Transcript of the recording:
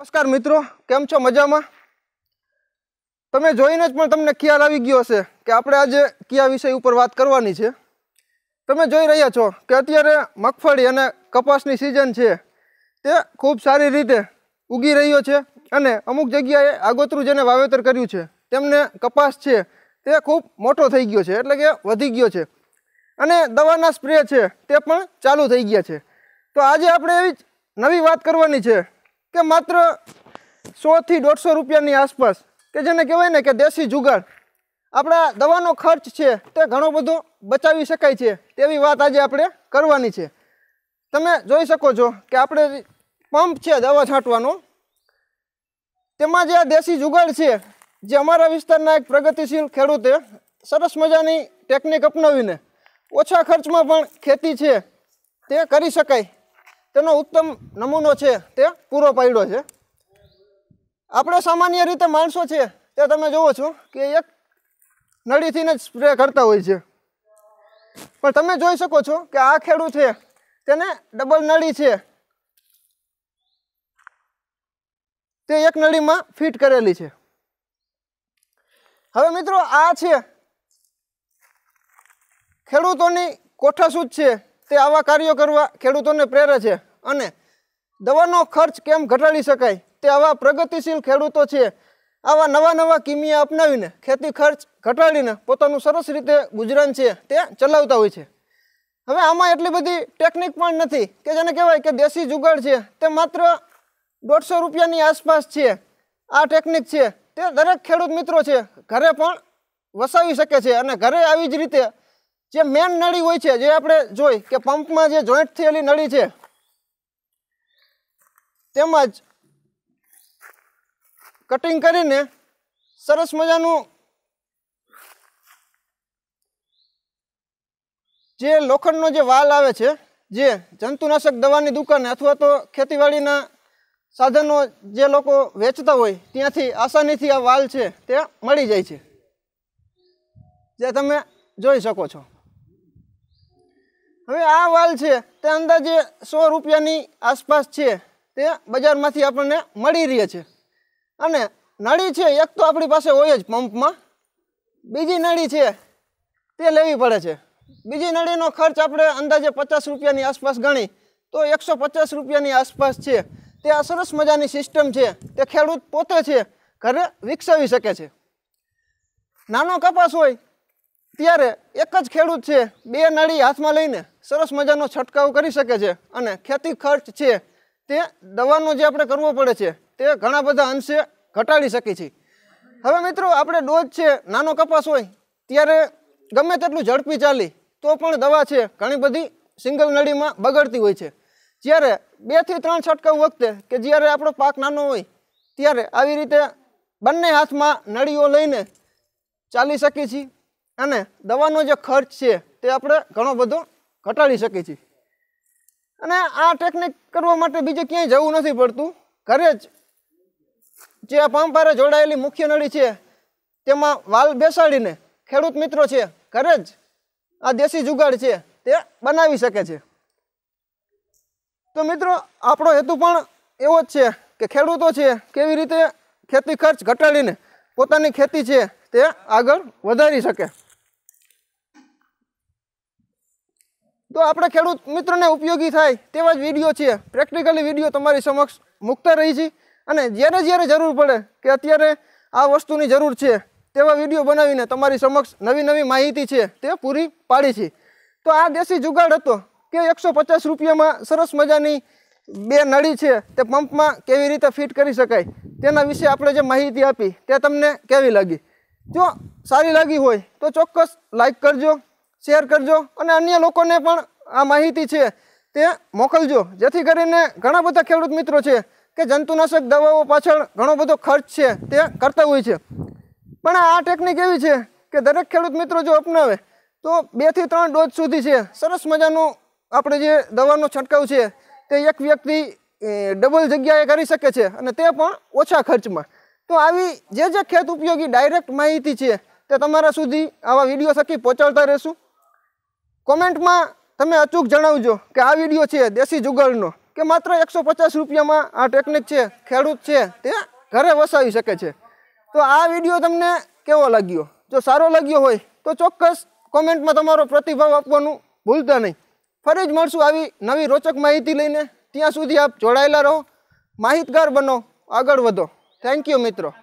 નમસ્કાર મિત્રો, કેમ છો મજામાં? તમે જોઈને જ પણ તમને ખ્યાલ આવી ગયો હશે કે આપણે આજે કયા વિષય ઉપર વાત કરવાની છે. તમે જોઈ રહ્યા છો કે અત્યારે મગફળી અને કપાસની સિઝન છે. તે ખૂબ સારી રીતે ઉગી રહ્યો છે અને અમુક જગ્યાએ આગોતરું જેને વાવેતર કર્યું છે, તેમને કપાસ છે તે ખૂબ મોટો થઈ ગયો છે, એટલે કે વધી ગયો છે. અને દવાના સ્પ્રે છે તે પણ ચાલુ થઈ ગયા છે. તો આજે આપણે એવી નવી વાત કરવાની છે કે માત્ર સોથી દોઢસો રૂપિયાની આસપાસ, કે જેને કહેવાય ને કે દેશી જુગાડ આપણા દવાનો ખર્ચ છે તે ઘણો બધો બચાવી શકાય છે, તેવી વાત આજે આપણે કરવાની છે. તમે જોઈ શકો છો કે આપણે પંપ છે દવા છાંટવાનો. તેમાં જે આ દેશી જુગાડ છે, જે અમારા વિસ્તારના એક પ્રગતિશીલ ખેડૂતે સરસ મજાની ટેકનિક અપનાવીને ઓછા ખર્ચમાં પણ ખેતી છે તે કરી શકાય. તેનો ઉત્તમ નમૂનો છે તે પૂરો પાડ્યો છે. આપણે સામાન્ય રીતે માણસો છે તે તમે જુઓ છો કે એક નળીથીને જ સ્પ્રે કરતા હોય છે. પણ તમે જોઈ શકો છો કે આ ખેડૂત છે તેને ડબલ નળી છે. તે એક નળીમાં ફિટ કરેલી છે. હવે મિત્રો આ છે ખેડૂતોની કોઠાસૂઝ છે. તે આવા કાર્યો કરવા ખેડૂતોને પ્રેરે છે. અને દવાનો ખર્ચ કેમ ઘટાડી શકાય? તે આવા પ્રગતિશીલ ખેડૂતો છે. આવા નવા નવા કિમિયા અપનાવીને ખેતી ખર્ચ ઘટાડીને પોતાનું સરસ રીતે ગુજરાન છે તે ચલાવતા હોય છે. હવે આમાં એટલી બધી ટેકનિક પણ નથી કે જેને કહેવાય કે દેશી જુગાડ છે. તે માત્ર દોઢસો રૂપિયાની આસપાસ છે. આ ટેકનિક છે. તે દરેક ખેડૂત મિત્રો છે. ઘરે પણ વસાવી શકે છે અને ઘરે આવી જ રીતે જે મેન નળી હોય છે, જે આપણે જોઈ કે પંપમાં જે જોઈન્ટ થયેલી નળી છે, તેમજ કટિંગ કરીને સરસ મજાનું જે લોખંડનો જે વાલ આવે છે, જે જંતુનાશક દવાની દુકાને અથવા તો ખેતીવાડીના સાધનો જે લોકો વેચતા હોય, ત્યાંથી આસાનીથી આ વાલ છે તે મળી જાય છે. જે તમે જોઈ શકો છો. હવે આ વાલ છે, તે અંદાજે સો રૂપિયાની આસપાસ છે, તે બજારમાંથી આપણને મળી રહે છે. અને નળી છે, એક તો આપણી પાસે હોય જ પંપમાં. બીજી નળી છે, તે લેવી પડે છે. બીજી નળીનો ખર્ચ આપણે અંદાજે પચાસ રૂપિયાની આસપાસ ગણી, તો એકસો પચાસ રૂપિયાની આસપાસ છે. તે આ સરસ મજાની સિસ્ટમ છે, તે ખેડૂત પોતે છે, ઘરે વિકસાવી શકે છે. નાનો કપાસ હોય ત્યારે એક જ ખેડૂત છે, બે નળી હાથમાં લઈને સરસ મજાનો છંટકાવ કરી શકે છે અને ખેતી ખર્ચ છે તે દવાનો જે આપણે કરવો પડે છે તે ઘણા બધા અંશે ઘટાડી શકીએ છીએ હવે મિત્રો, આપણે ડોઝ છે, નાનો કપાસ હોય, ત્યારે ગમે તેટલું ઝડપી ચાલી, તો પણ દવા છે ઘણી બધી સિંગલ નળીમાં બગડતી હોય છે. જ્યારે બેથી ત્રણ છંટકાવ વખતે કે જ્યારે આપણો પાક નાનો હોય, ત્યારે આવી રીતે બંને હાથમાં નળીઓ લઈને ચાલી શકીએ છીએ. અને દવાનો જે ખર્ચ છે તે આપણે ઘણો બધો ઘટાડી શકીએ છીએ. અને આ ટેકનિક કરવા માટે બીજે ક્યાંય જવું નથી પડતું. ઘરે જ જે આ પંપારે જોડાયેલી મુખ્ય નળી છે, તેમાં વાલ બેસાડીને ખેડૂત મિત્રો છે, ઘરે જ આ દેશી જુગાડ છે, તે બનાવી શકે છે. તો મિત્રો, આપણો હેતુ પણ એવો જ છે કે ખેડૂતો છે, કેવી રીતે ખેતી ખર્ચ ઘટાડીને પોતાની ખેતી છે તે આગળ વધારી શકે. તો આપણા ખેડૂત મિત્રોને ઉપયોગી થાય તેવા જ વીડિયો છે. પ્રેક્ટિકલી વીડિયો તમારી સમક્ષ મૂકતા રહી છે. અને જ્યારે જ્યારે જરૂર પડે કે અત્યારે આ વસ્તુની જરૂર છે, તેવા વીડિયો બનાવીને તમારી સમક્ષ નવી નવી માહિતી છે તે પૂરી પાડી છે. તો આ દેશી જુગાડ હતો કે એકસો પચાસ રૂપિયામાં સરસ મજાની બે નળી છે તે પંપમાં કેવી રીતે ફિટ કરી શકાય તેના વિશે આપણે જે માહિતી આપી તે તમને કેવી લાગી? જો સારી લાગી હોય તો ચોક્કસ લાઈક કરજો. શેર કરજો અને અન્ય લોકોને પણ આ માહિતી છે તે મોકલજો. જેથી કરીને ઘણા બધા ખેડૂત મિત્રો છે કે જંતુનાશક દવાઓ પાછળ ઘણો બધો ખર્ચ છે તે કરતા હોય છે. પણ આ ટેકનિક એવી છે કે દરેક ખેડૂત મિત્રો જો અપનાવે, તો બેથી ત્રણ ડોઝ સુધી છે. સરસ મજાનું આપણે જે દવાનો છંટકાવ છે તે એક વ્યક્તિ ડબલ જગ્યાએ કરી શકે છે અને તે પણ ઓછા ખર્ચમાં. તો આવી જે જે ખેત ઉપયોગી ડાયરેક્ટ માહિતી છે તે તમારા સુધી આવા વીડિયો થકી પહોંચાડતા રહેશું. કોમેન્ટમાં તમે અચૂક જણાવજો કે આ વીડિયો છે દેશી જુગાડનો કે માત્ર એકસો પચાસ રૂપિયામાં આ ટેકનિક છે, ખેડૂત છે, તે ઘરે વસાવી શકે છે. તો આ વીડિયો તમને કેવો લાગ્યો? જો સારો લાગ્યો હોય, તો ચોક્કસ કોમેન્ટમાં તમારો પ્રતિભાવ આપવાનું ભૂલતા નહીં. ફરી જ મળશું આવી નવી રોચક માહિતી લઈને. ત્યાં સુધી આપ જોડાયેલા રહો. માહિતગાર બનો. આગળ વધો. થેન્ક યુ મિત્રો.